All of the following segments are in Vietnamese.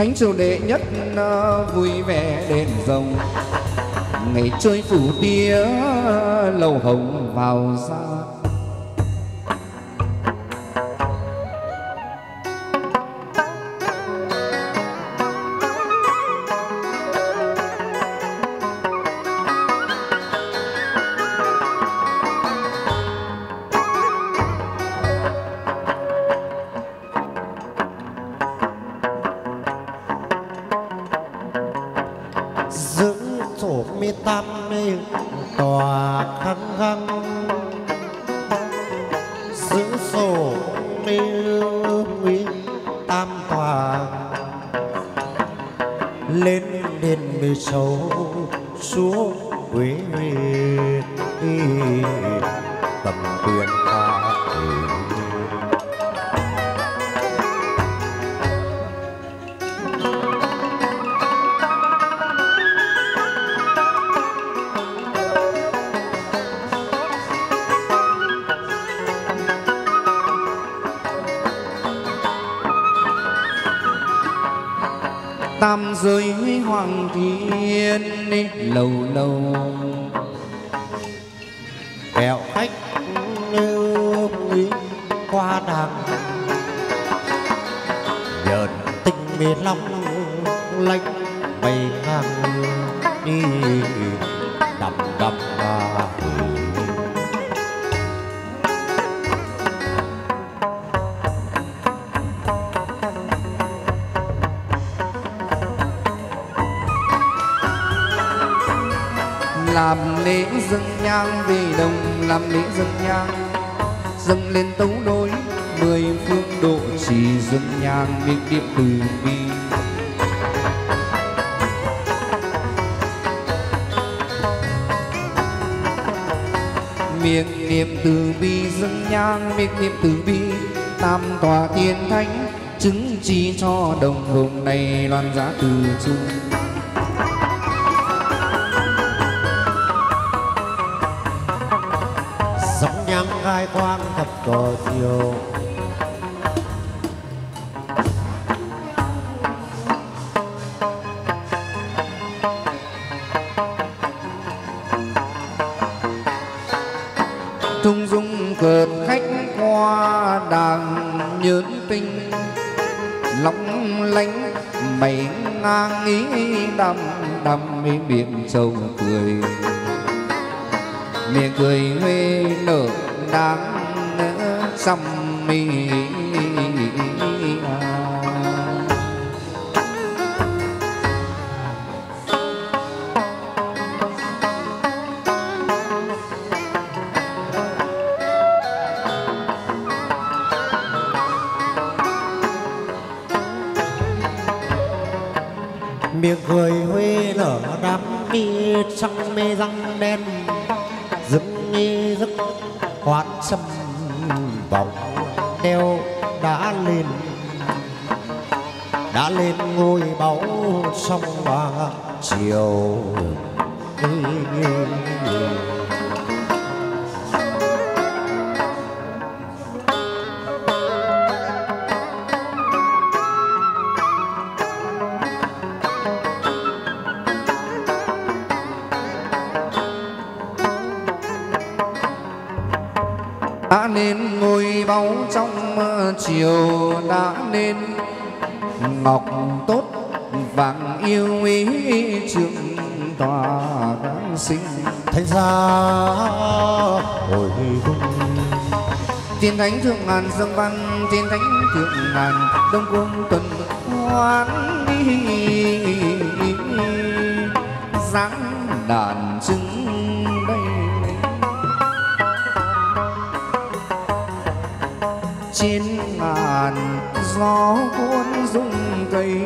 thánh triều đệ nhất ờ, vui vẻ đèn rồng. Ngày chơi phủ tía lầu hồng vào ra tinh lóng lánh mày ngang ý đầm đầm ý miệng sâu cười. Miệng cười huê nở, đáng xăm mi miệng cười huê nở đám mi trăng mê răng đen. Dưng nghi giấc quán sâm vòng đeo đã lên đã lên ngôi báu sông ba chiều. Thánh thượng ngàn dương văn tiên thánh thượng ngàn, đông cung tuần hoan đi. Dáng đàn chứng đây. Trên ngàn gió cuốn rung cây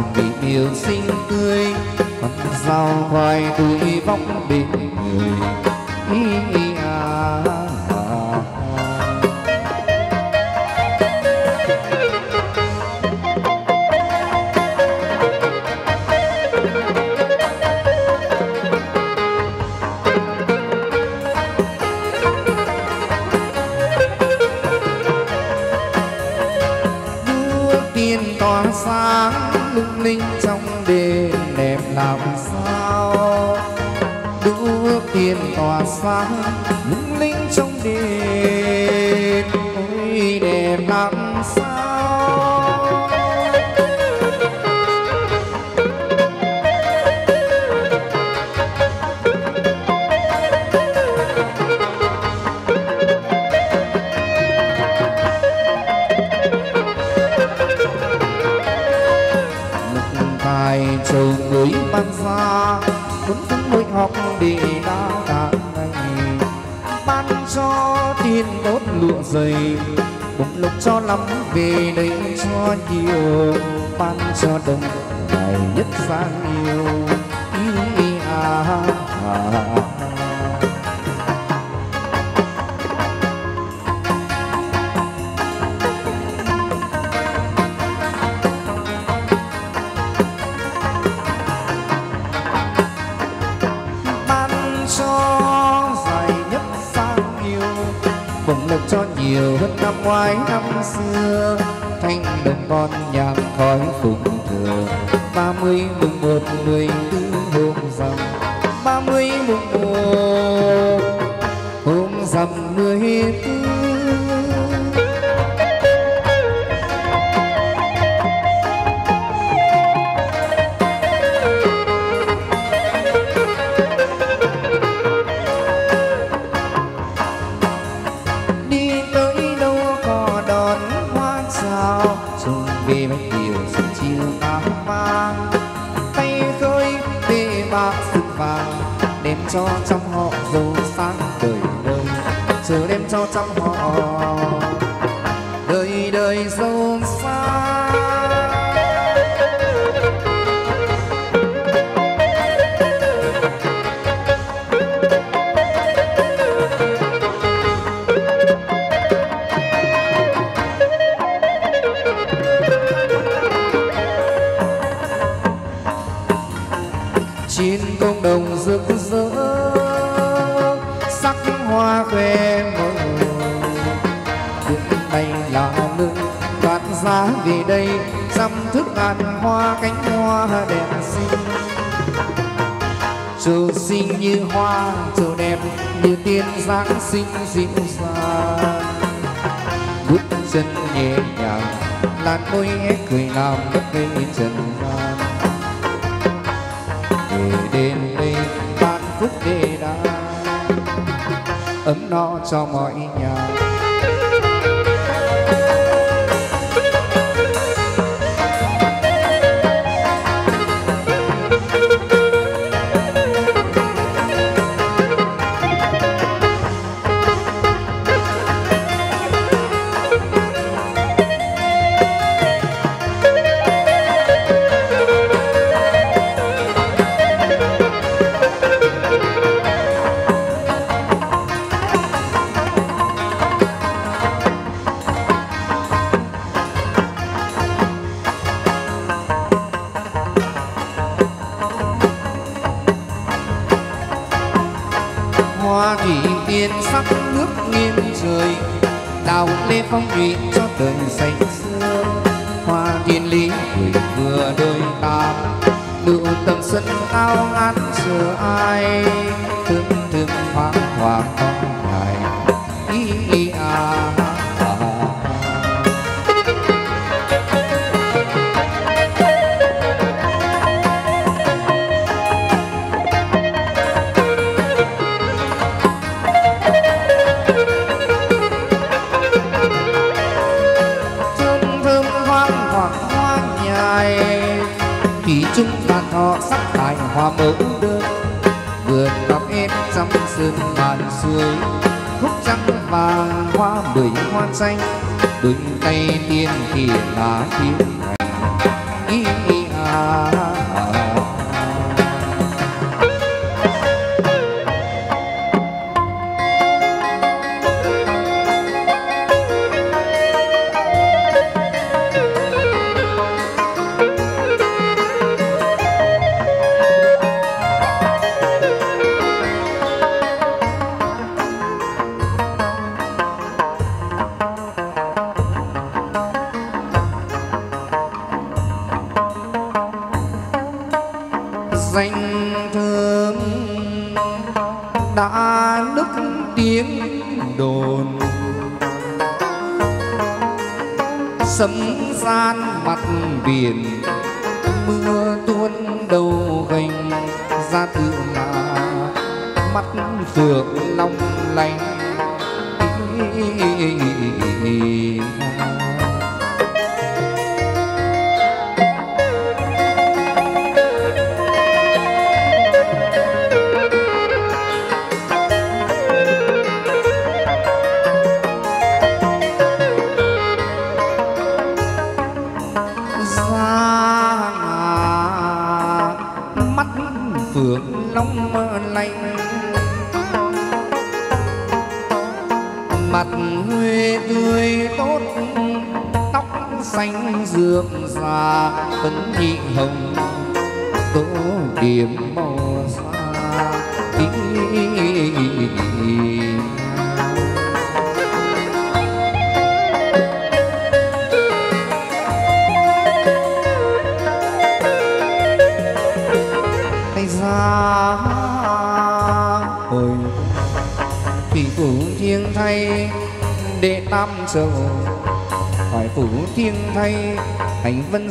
đào bị yêu xinh tươi mặt rau ngoài núi vóc bình người. rực rỡ, sắc hoa khoe mộng cũng đành là lưng đoạt giá vì đây, dăm thức ngàn hoa cánh hoa đẹp xinh. Trừ xinh như hoa trừ đẹp như tiên giáng sinh dịu dàng. Bước chân nhẹ nhàng, làn môi hé cười làm bất ngờ chân. ấm no cho mọi nhà.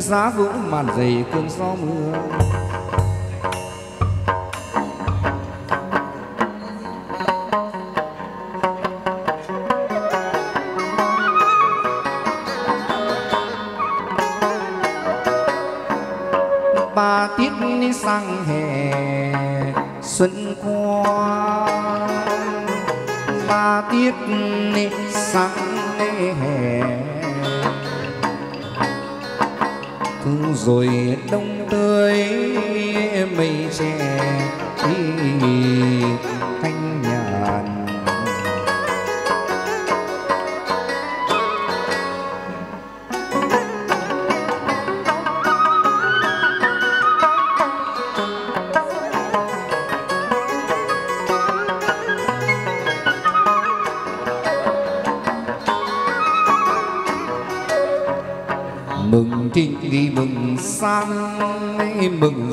Giá vũ màn dày cơn gió mưa.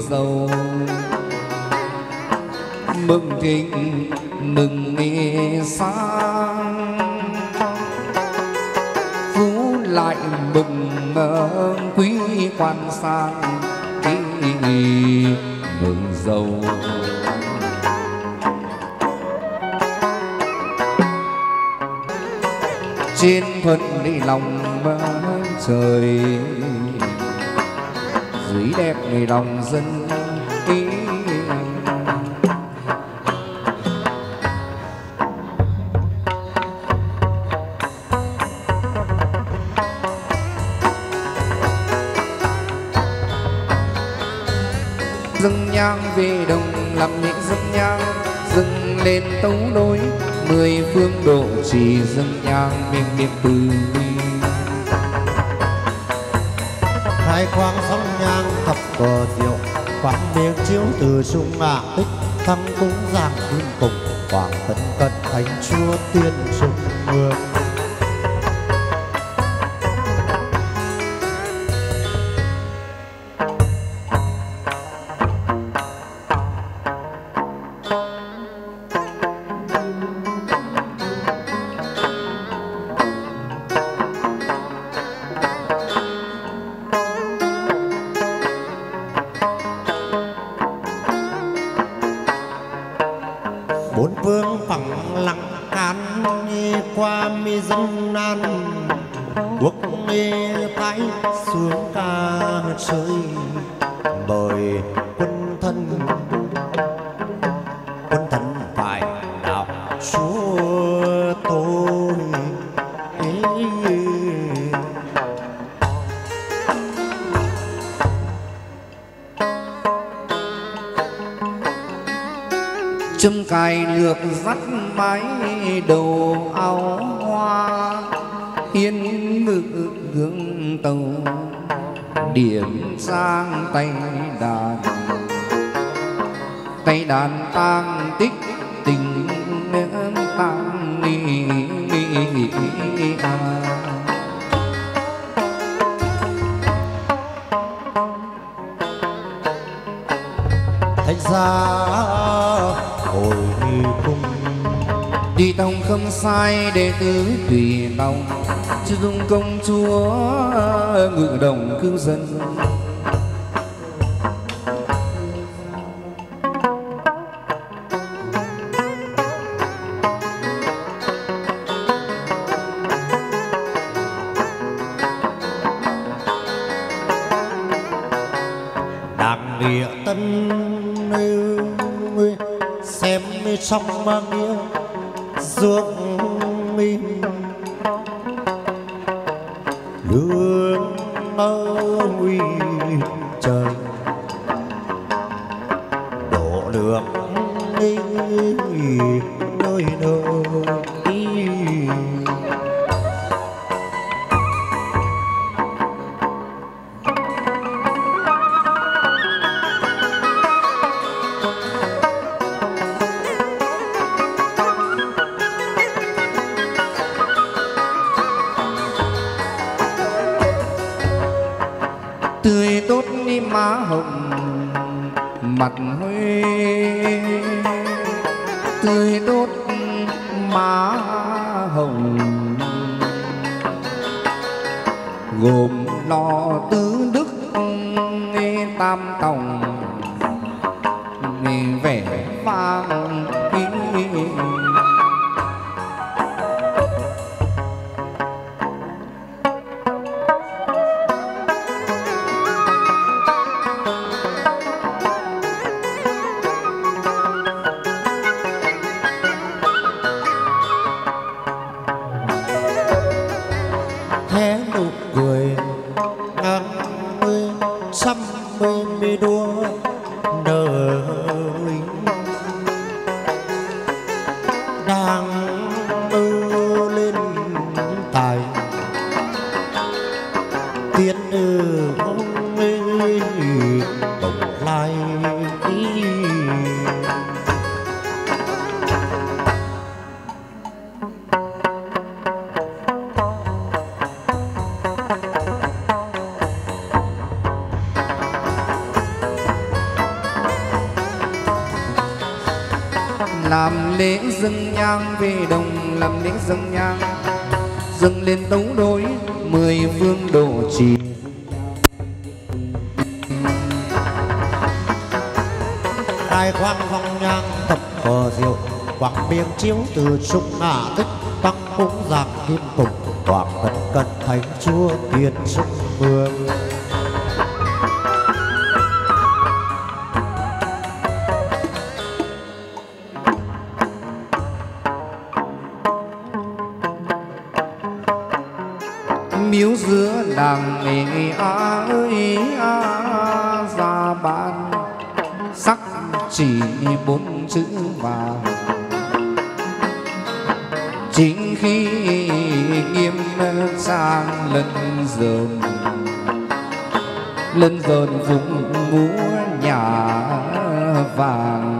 Mừng mừng thịnh, mừng sang. Phú lại mừng quý quan sang. Mừng giàu. Trên thuận đi lòng trời, dưới đẹp người lòng dân ý. Dâng nhang về đồng làm lễ dâng nhang dâng lên tấu đối mười phương độ trì dâng nhang miệng niệm từ bi. Chiếu từ sung ngạ tích thăng cũng giang kim cùng. Hoàng tấn cận, thánh chúa tiên trùng mưa dân. Đàng địa tân xem xong mang đi sung miếu giữa đàng nghề a ơi a ra ban. Sắc chỉ bốn chữ vàng chính khi nghiêm sang lần dần lên dồn vùng múa nhà vàng.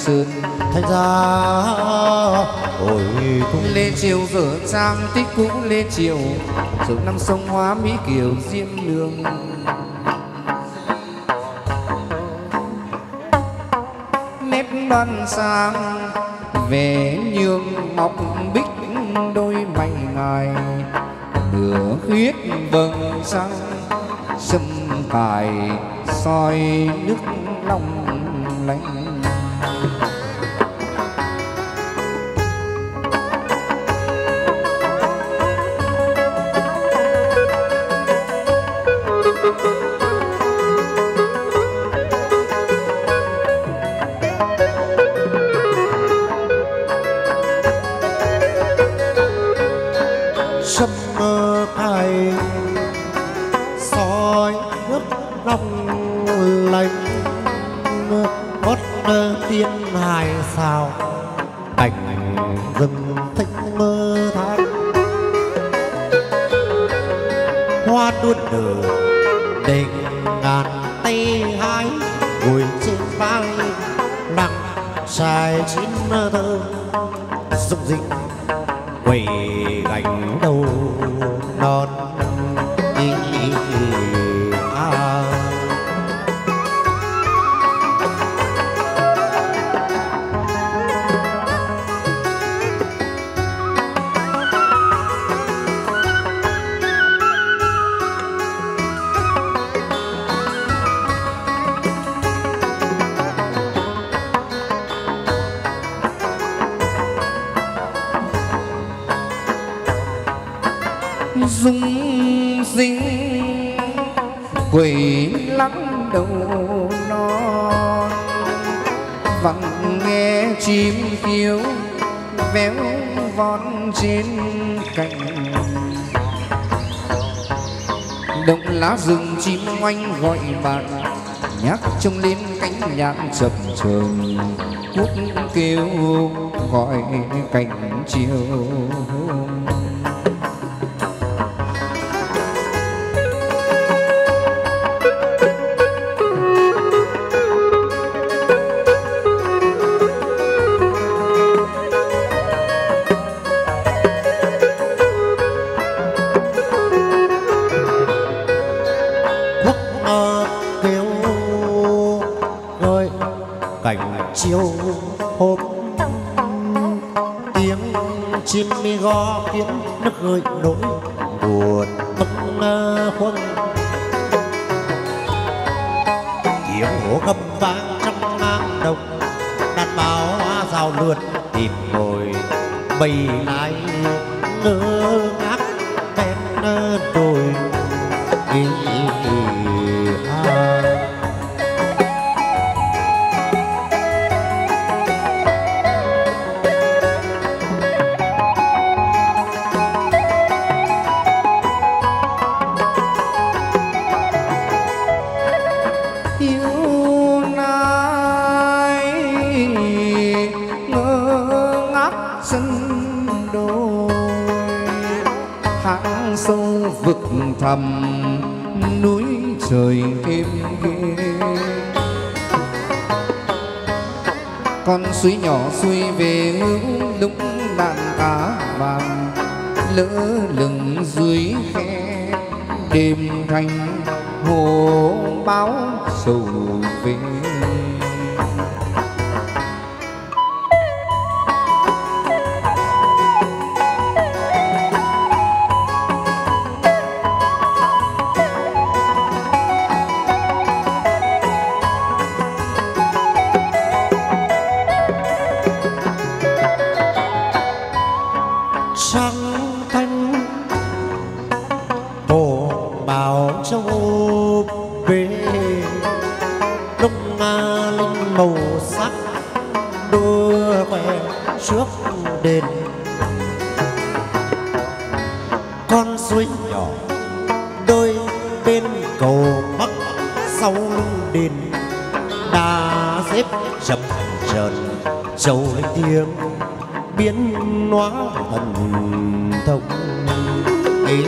Sơn. Thành ra ôi cũng lên chiều dở trang tích cũng lên chiều rồi năm sông hóa mỹ kiều diêm lương. Nét đoan sang về nhường mọc bích đôi mảnh ngài. Nửa huyết vầng sáng sâm cài soi nước long lanh. quỷ lắm đầu non. Vẳng nghe chim kêu véo von trên cành. Động lá rừng chim oanh gọi bạn nhắc trông lên cánh nhạn chập chờn. Quốc kêu gọi cành chiều. sắc thanh tổ bảo châu ô bế lúc nga linh màu sắc đưa về trước đền. Con suối nhỏ đôi bên cầu bắc sau lưng đền. Đà xếp chập trần châu linh tiếng nóa thần thông. Ấy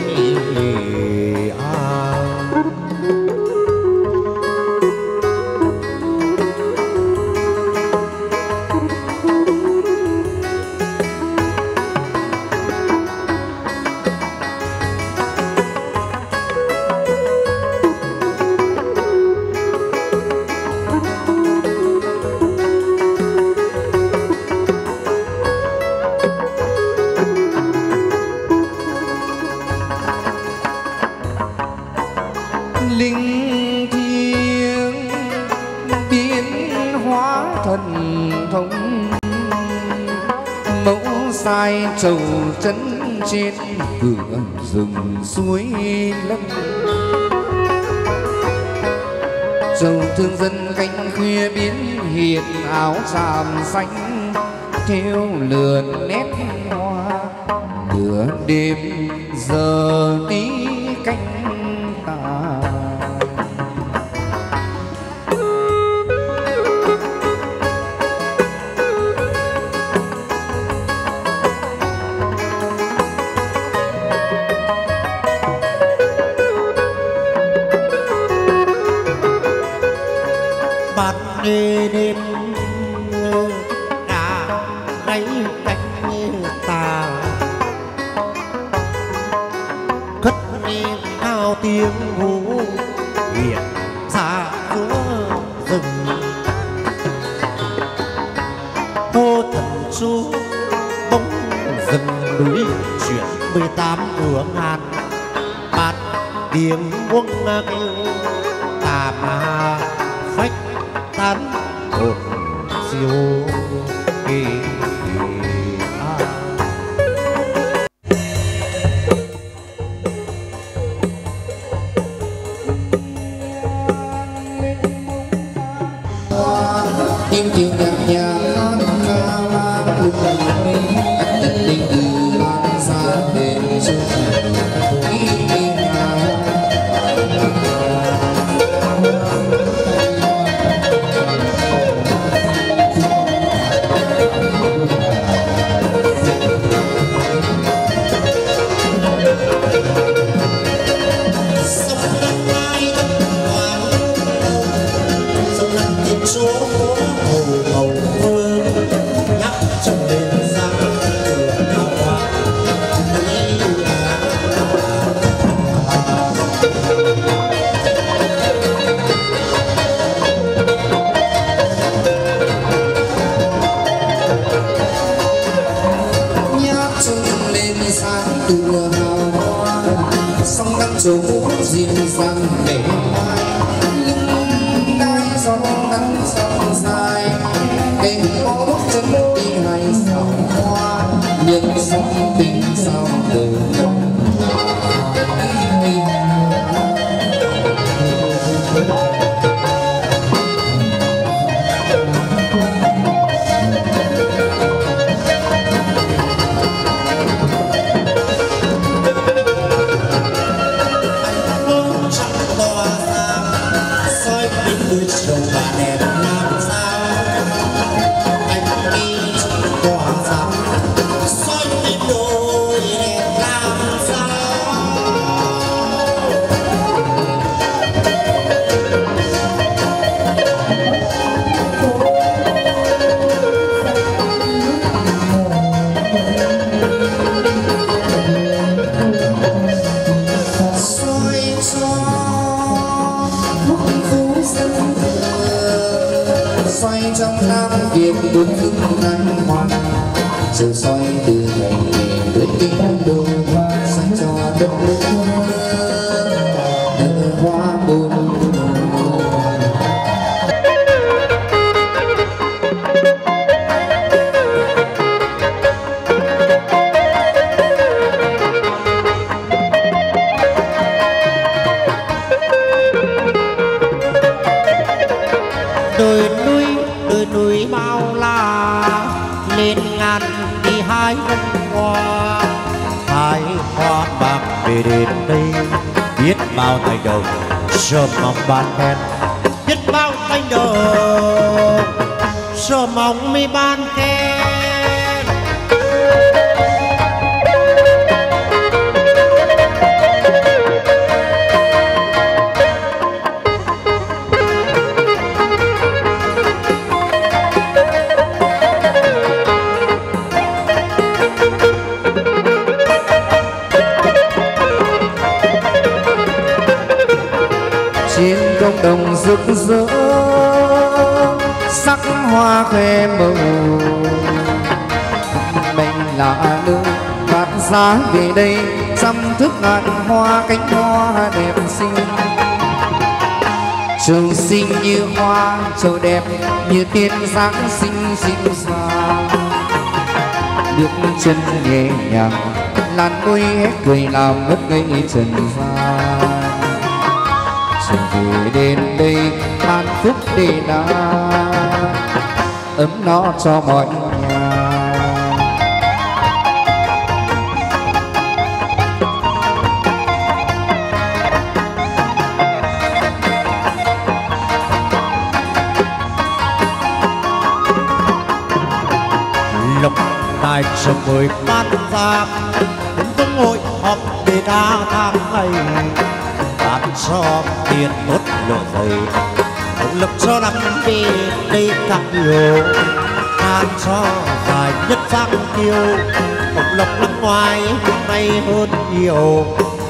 thương dân cánh khuya biến hiện áo tràm xanh theo lượn nét hoa. Nửa đêm giờ tí Amém. sớm mong bạn khen biết bao thanh đồng sớm mong mi ban khen. Cộng đồng rực rỡ, sắc hoa khoe màu. Mình là nữ bát giá về đây chăm thức ngàn hoa cánh hoa đẹp xinh. Trường sinh như hoa trầu đẹp như tiên giáng sinh dịu dàng. Bước chân nhẹ nhàng, làn môi hết cười làm mất ngây trần gian trở về đến đây an phúc đi đã ấm no cho mọi nhà. Lục tài sớm mời ban giam đến công hội họp để đa tháng ngày cho tiền tốt lộ dày động lực cho năm đi đây càng nhiều An cho dài nhất sang tiêu. Cộng lộc năm ngoài hôm nay hơn nhiều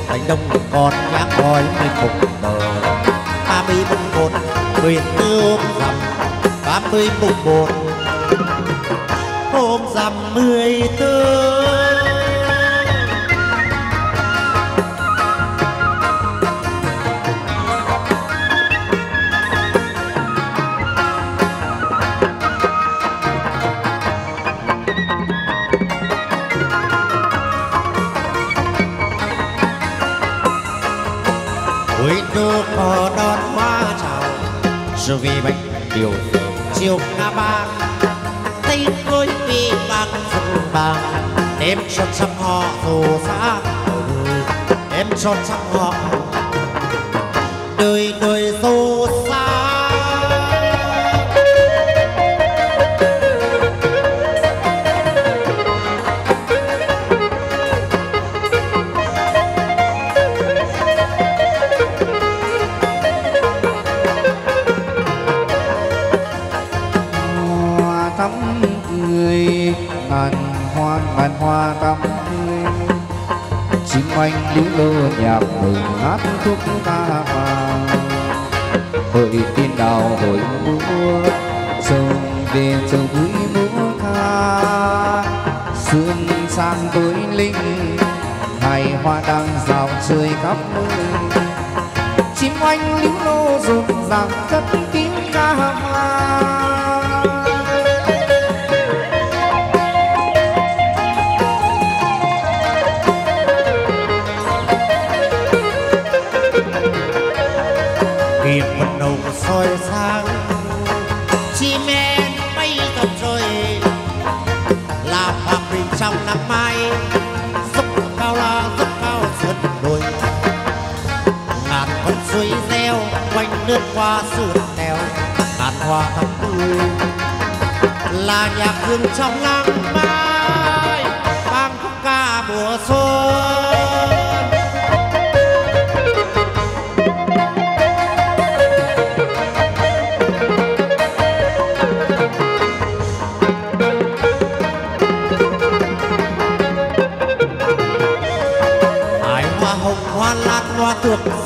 thành đông còn nhãn gói mình phục tờ ba mươi mùng một quyền tư ôm rằm ba mươi mùng một. Hôm rằm mười cho trăm họ dù xa ừ, em cho trăm họ hoa tắm tươi chim anh líu lơ nhạc mừng hát khúc ca vàng hội tin đào hội múa, sông về châu vui múa ca sương sang tối linh ngày hoa đang rào trời khắp nơi. Chim anh líu lô rộn ràng chất tiếng ca vàng. Soi sáng Chim én bay dập trời Là hòa bình trong năm mai Dốc cao la, dốc cao sườn đồi. Ngàn con suối reo quanh lướt qua sườn đèo, Ngàn hoa thắm tươi Là nhạc hương trong năm mai, Mang khúc ca mùa xuân.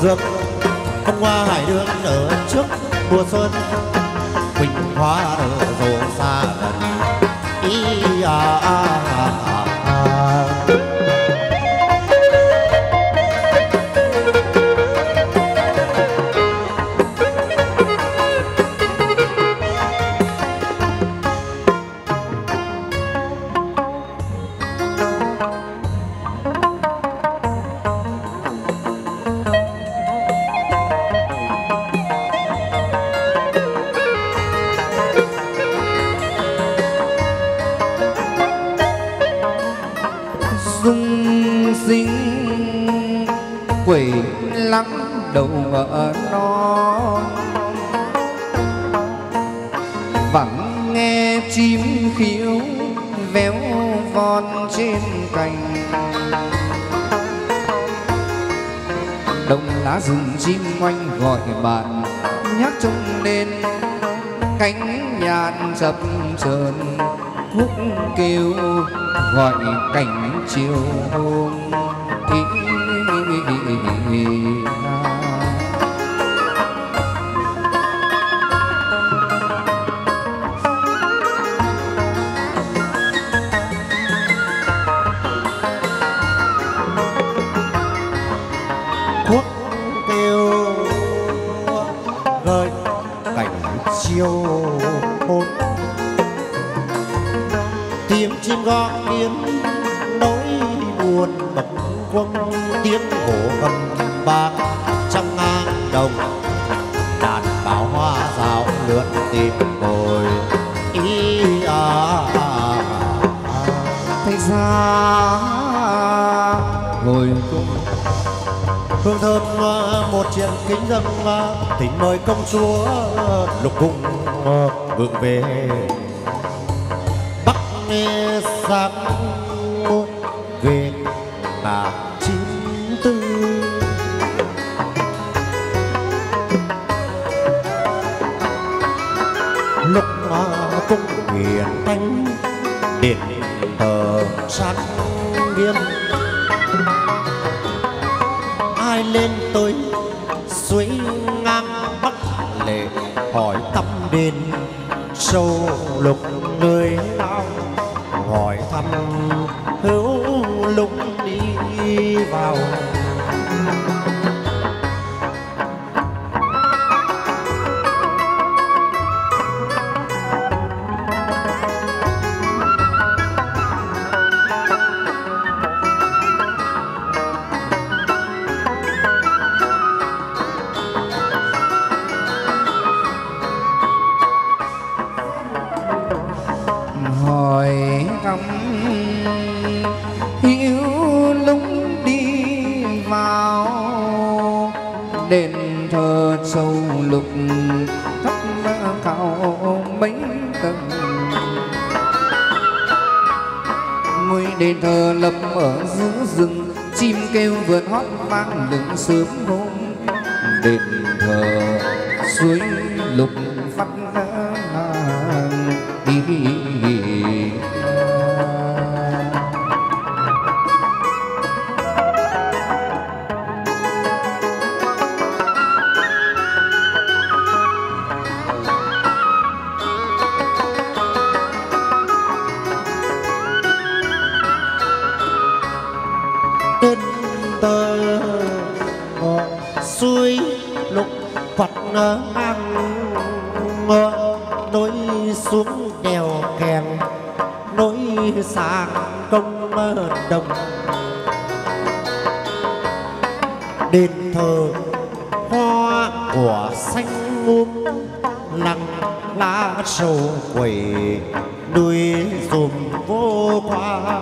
Dược hôm hoa hải đường ở trước mùa xuân quỳnh hoa nhạn chập chờn khúc kêu gọi cảnh chiều. Gọi tiếng nỗi buồn bập quân tiếng hổ gầm bạc trong ngang đồng. Đàn bão hoa rào lượn tìm ngồi ý à, à, à. thấy ra ngồi cung hương thơm ờ, một chuyện kính dâng ờ, tình mời công chúa lục cung ngự về. Bắc nghe sáng muôn về là chín tư. Lúc mà cung hiền thánh điện thờ sát nghiêm. Phật mang nối xuống đèo kèn nối sang công đồng. Đền thờ hoa của xanh um lặng lá sầu quẩy đuôi dùm vô qua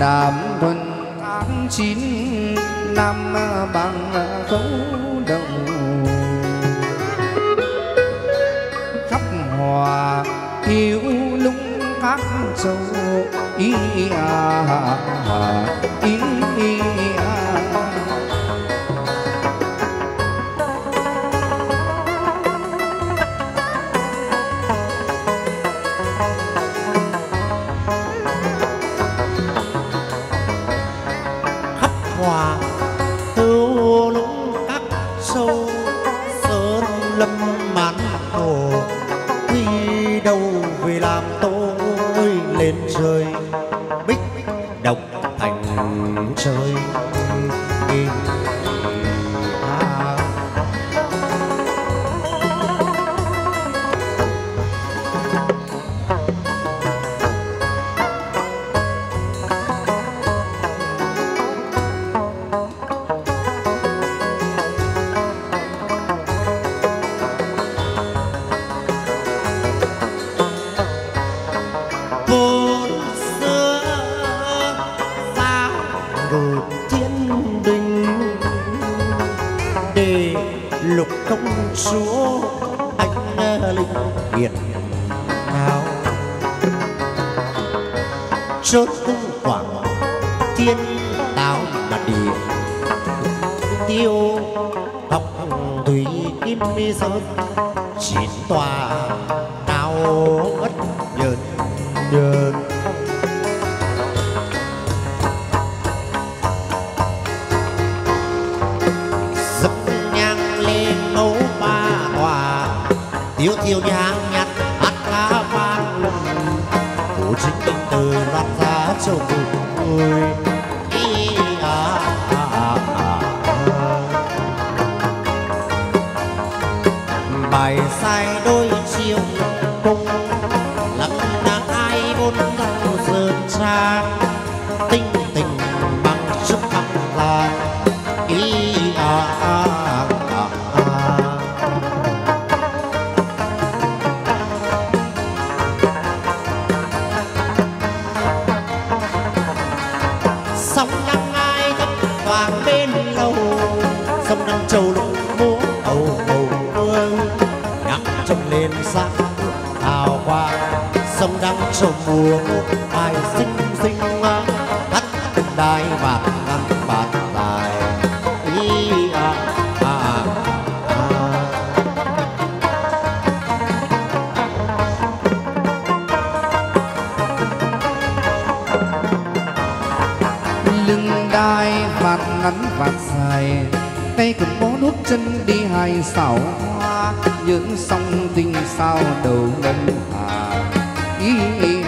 Nam Huân tháng chín năm bằng khấu đồng khắp hòa hiếu lúng khắc sâu ý à, à, ý, ý. lâu sông nam châu lục múa ầu ầu hương ngắm trông lên sắc hào quang sông nam châu mùa mai sinh đi xảo hoa những sông tình sao đầu ngân hà ý ý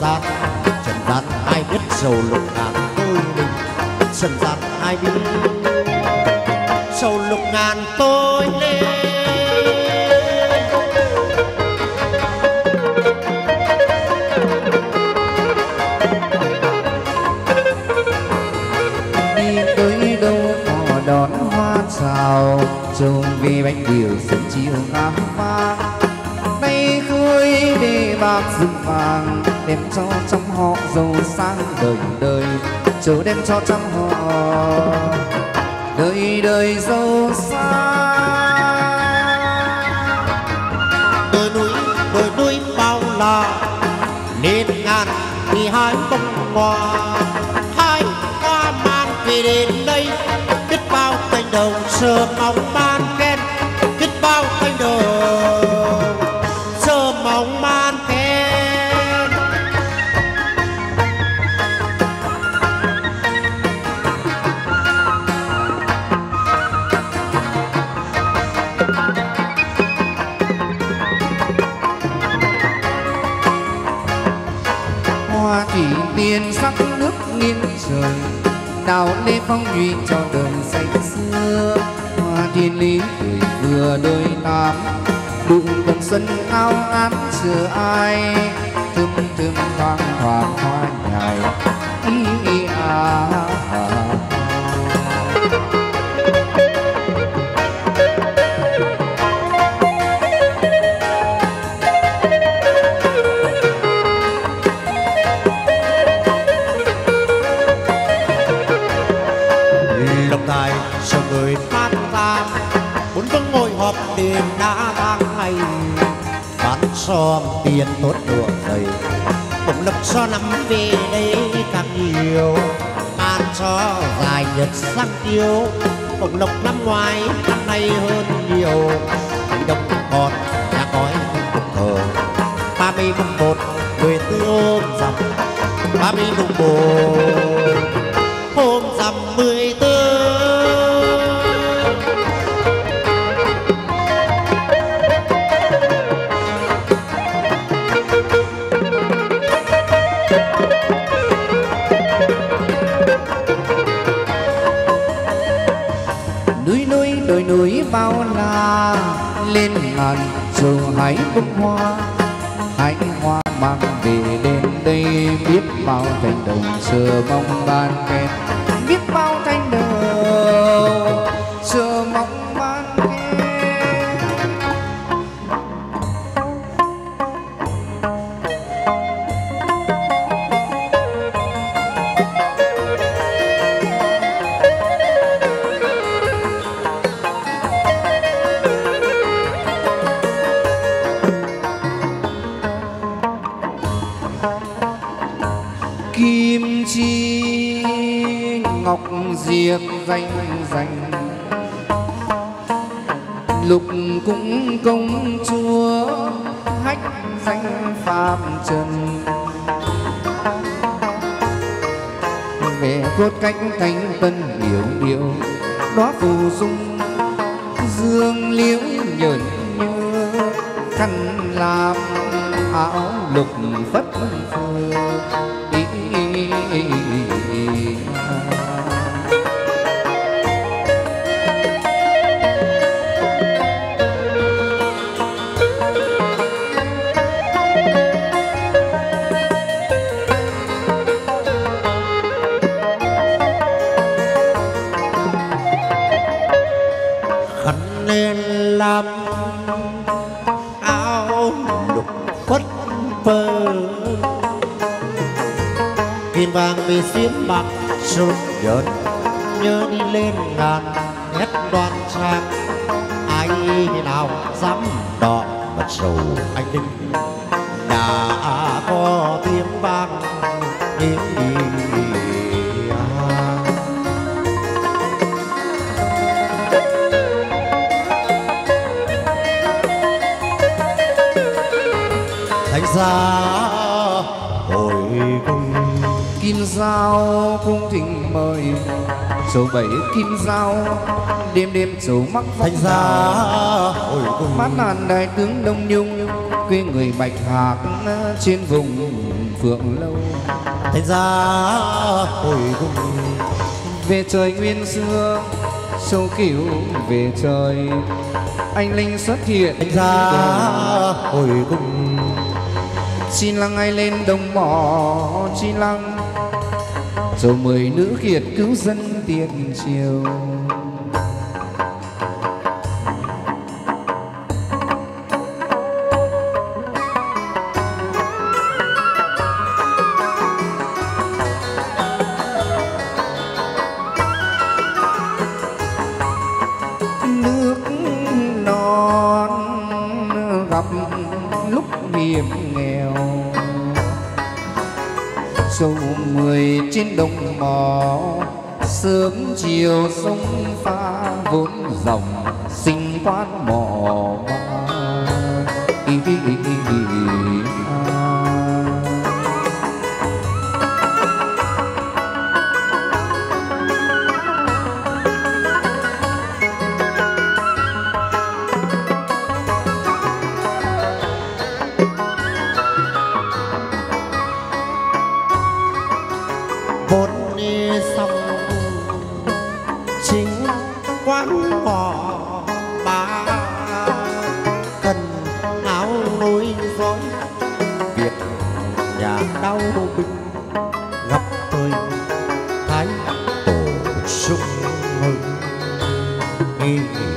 gian, trần gian ai biết sầu lục ngàn tôi mình, trần gian ai biết. Sầu lục ngàn tôi lên đi tới đâu họ đón hoa chào, trông vì bánh điều sớm chiều ngắm vang nay khơi để bạc rừng vàng đem cho trăm họ giàu sang đời đời, chờ đem cho trăm họ đời đời giàu sang. Đồi núi đồi núi bao la, nên ngàn thì hai bông hoa. Hai ca mang về đến đây, biết bao cánh đồng sơ mong man biển sắc nước nghiêng trời đào lê phong duy cho đời xanh xưa hoa thiên lý tuổi vừa đôi tám đụng đồng xuân ao ám chưa ai thơm thơm thoáng thoảng hoa nhài ý, ý, à, à. Mai. Bán xòm tiền tốt đùa dày cũng lộc cho năm về đây càng nhiều. Ban cho dài nhật sang tiêu. Cũng lộc năm ngoái, năm nay hơn nhiều. Hành động còn đã gói không thờ. Ba mươi mùng một người tư ôm dằm ba mươi mùng một. Ngàn dù hái hoa hãy hoa mang về đến đây biết bao thành đồng xưa mong ban khen. Cách thanh tân hiểu điệu. Đó phù về vàng xiêm bạc sụt nhợt nhớ đi lên ngàn nét đoan trang. Ai nào dám đọ mặt sầu anh linh đã có số bảy kim dao đêm đêm số mắc hồi cung mát làn đại tướng đông nhung quê người bạch hạc trên vùng phượng lâu. Thánh giá hồi cung về trời nguyên xưa sâu kiểu về trời anh linh xuất hiện thánh giá hồi cung xin lăng ai lên đồng mỏ chi lăng rồi mười nữ kiệt cứu dân tiền chiều. Nghi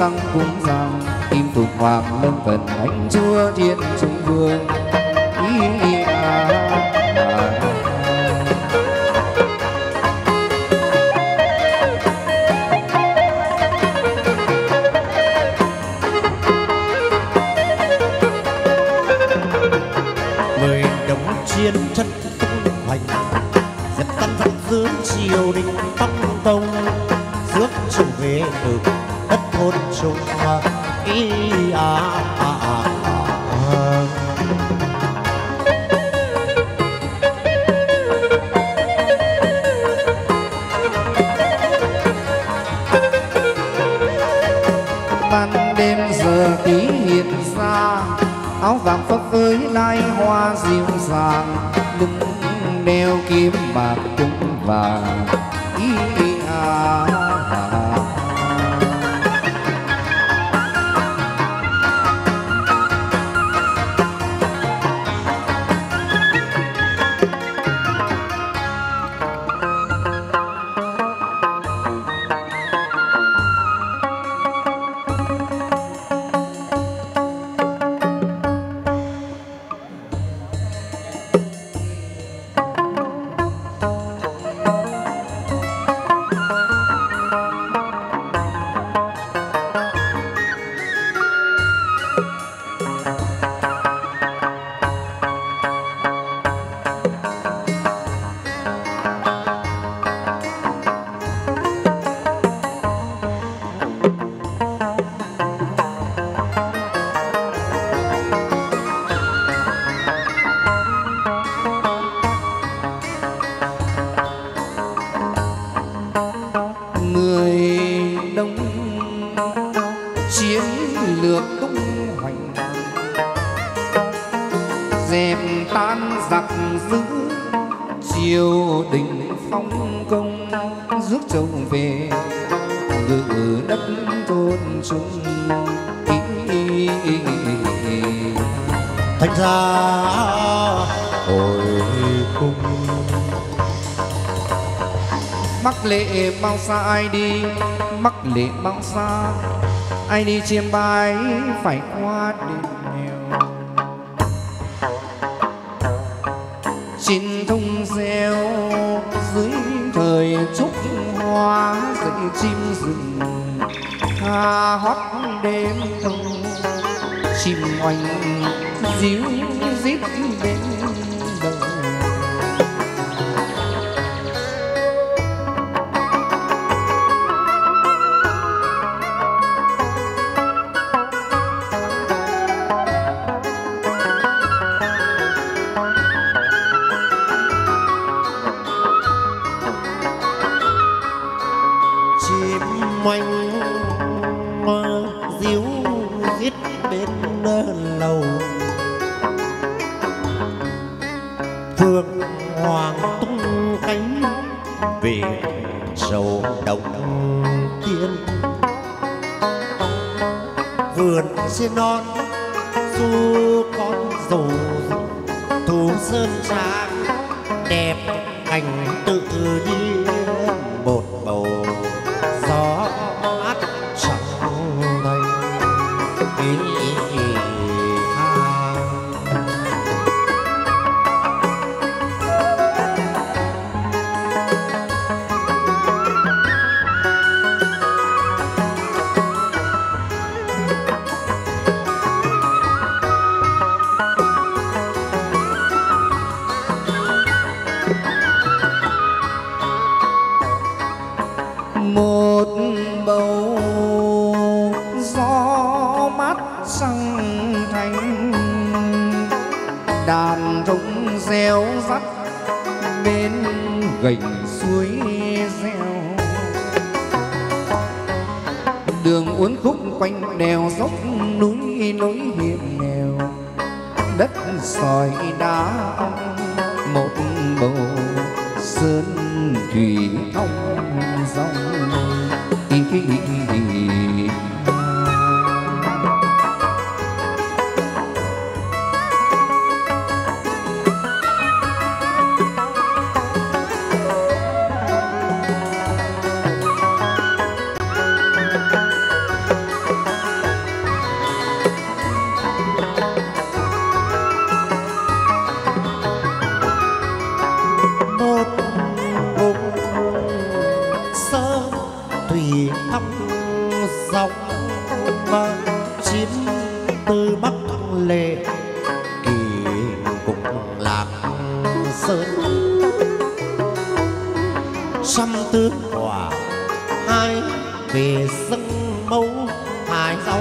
tăng cúng dường kim phục hoàng lâm phần thánh chúa thiên trung vương ý, ý, à, à. Xa ai đi, mắc lệ bao xa. Ai đi chiêm bái, phải qua đêm nghèo. Trên thông reo, dưới thời trúc hoa, dậy chim rừng. Tha hót đêm thâu chim oanh díu dít bên thủy thăm dòng và chim từ bắc lệ. Kỳ cũng lạc sơn. Trăm tứ quả hai về sân mẫu hai sau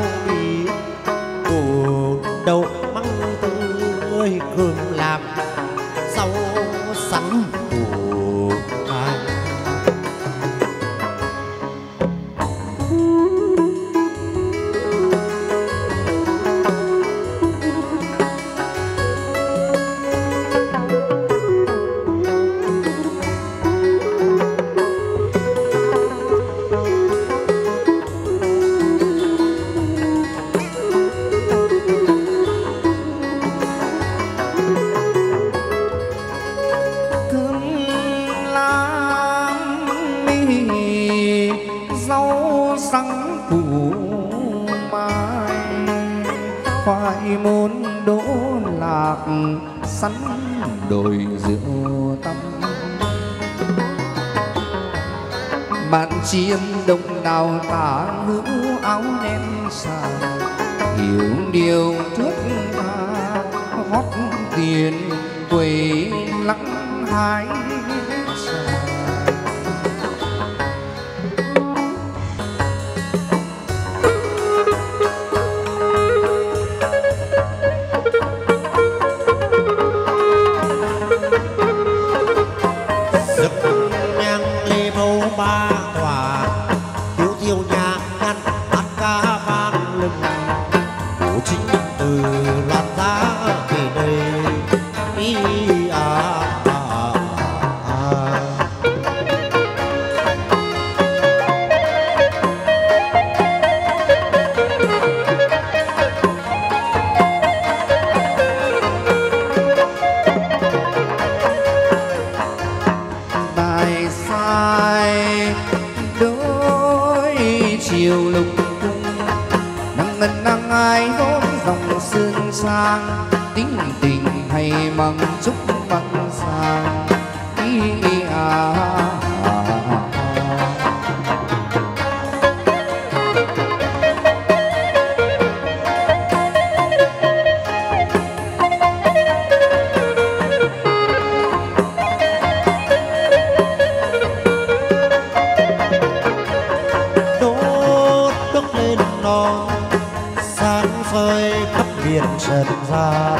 dần dạt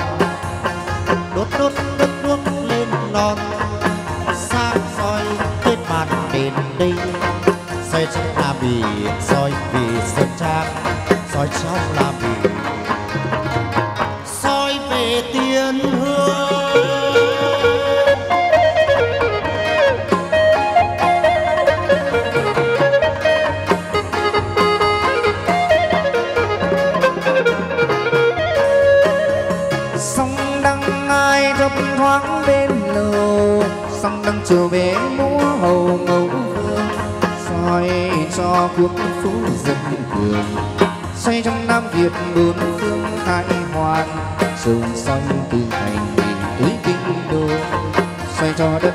đốt đốt đất nước lên non, sáng soi trên mặt miền tây xây trong là biển soi vì sơn trang, soi trong là kiếp bốn phương khai hoàn. Sông xanh từ thành túi kinh đô, xoay cho đất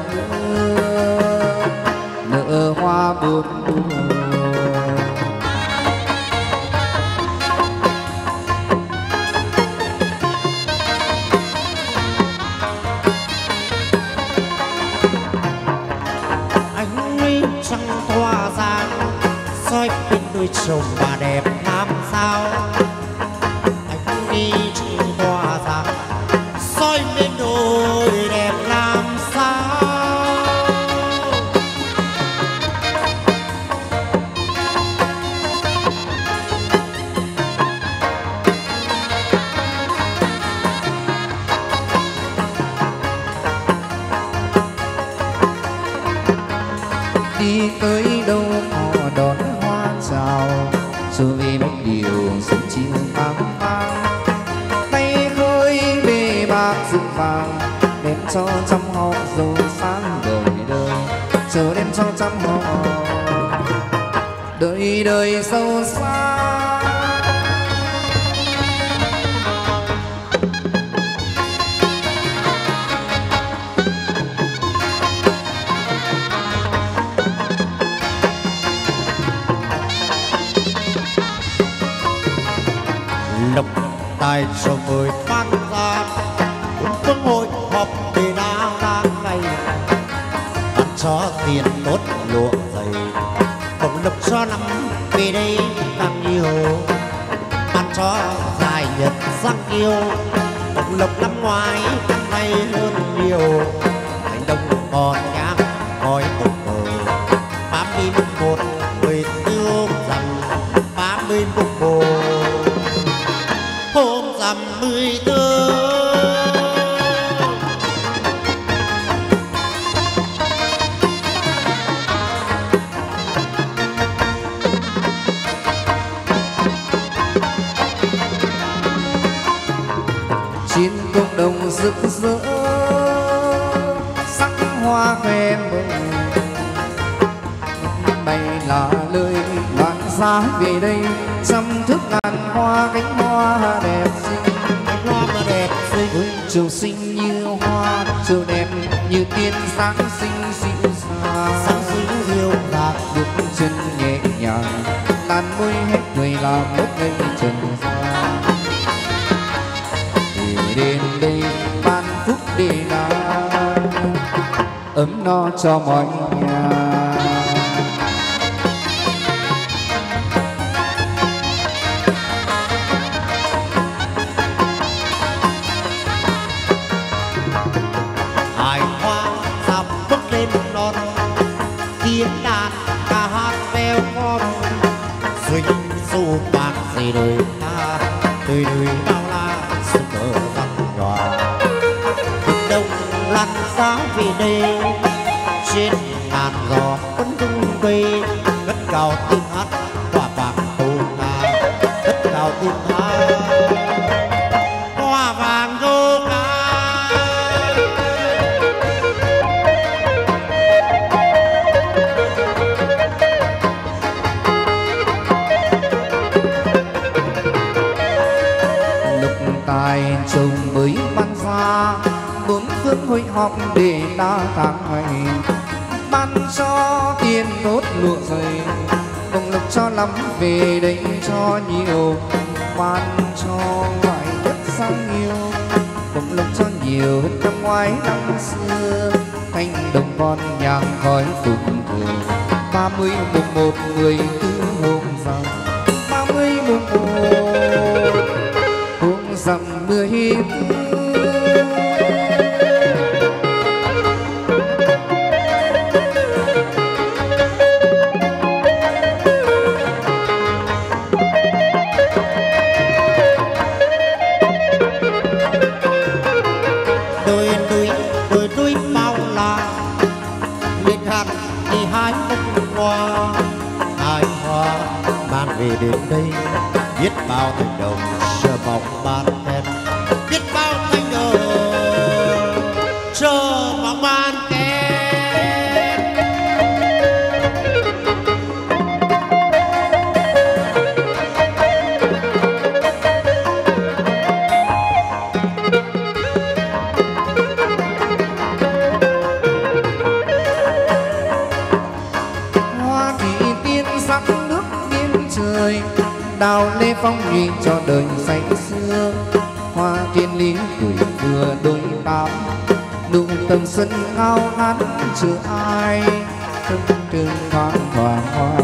nở hoa buồn đua. Nhang một hồ mờ ba một một xa về đây xăm thức ngàn hoa, cánh hoa đẹp xinh, cánh hoa mà đẹp xinh. Trường chiều xinh như hoa chiều đẹp như tiên, sáng sinh dịu dàng sáng xinh sinh diệu dàng bước chân nhẹ nhàng làn môi hết người làm mất ngây trần gian. Để đến đây, ban phúc đi nào ấm no cho mọi nhà. Đời ta, đời đời bao la sức ở răng nhòa. Đông lăn giáo về đây về đây cho nhiều, ban cho ngoại nhất sang nhiều đồng lộc cho nhiều hơn năm ngoái năm xưa thanh đồng con nhạc khói phụng thường. Ba mươi mùng một người tư hôm rằng, ba mươi mùng một, hôm rằng mưa hiếp về đến đây biết bao thành đồng. Phong duyên cho đời say xưa. Hoa thiên lý tuổi vừa đôi tám nụ tâm xuân ngao ngán chưa ai trong trường thoáng thoảng hoa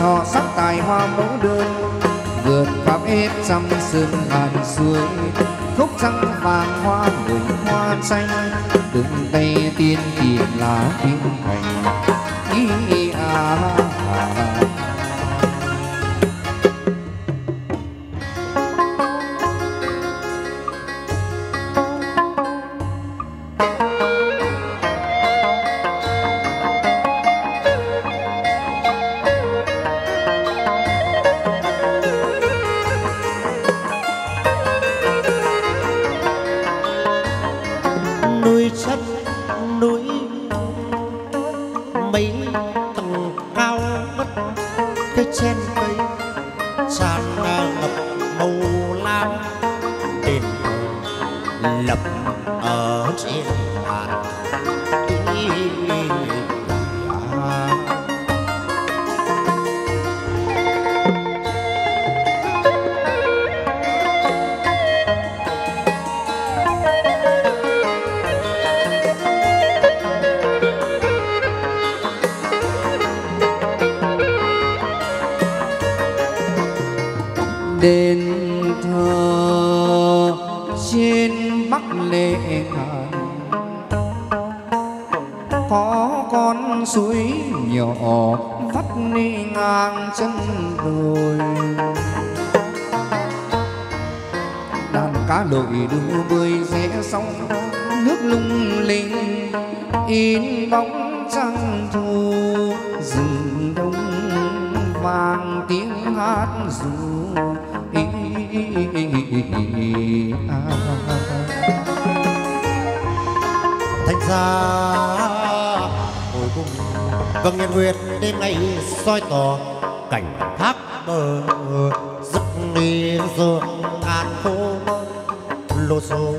thọ sắc tài hoa mẫu đơn. Vượt khắp hết trăm sương ngàn suối. Khúc trăng vàng hoa mừng hoa xanh. Đứng tay tiên kiệt lá kinh thành rồi. Đàn cá đội đua bơi rẽ sóng, nước lung linh in bóng trăng thu. Rừng đông vàng tiếng hát ru à. thành ra, hồi cùng vầng nhật nguyệt, đêm nay soi tỏ cảnh giấc đi giường ngàn khô lột xuống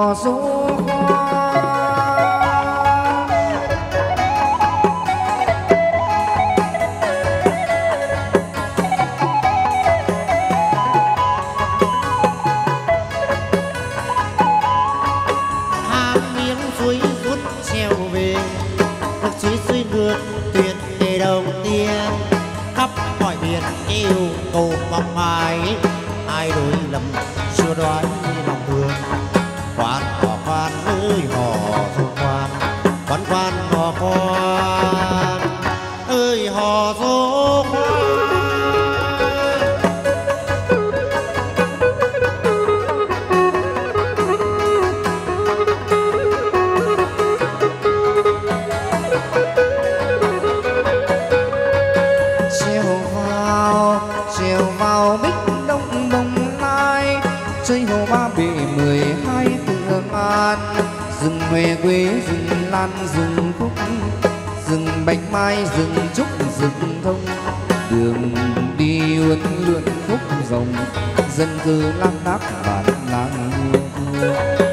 啊花 thông. Đường đi uốn lượn khúc rồng dân cư lang đác bản làng hương hương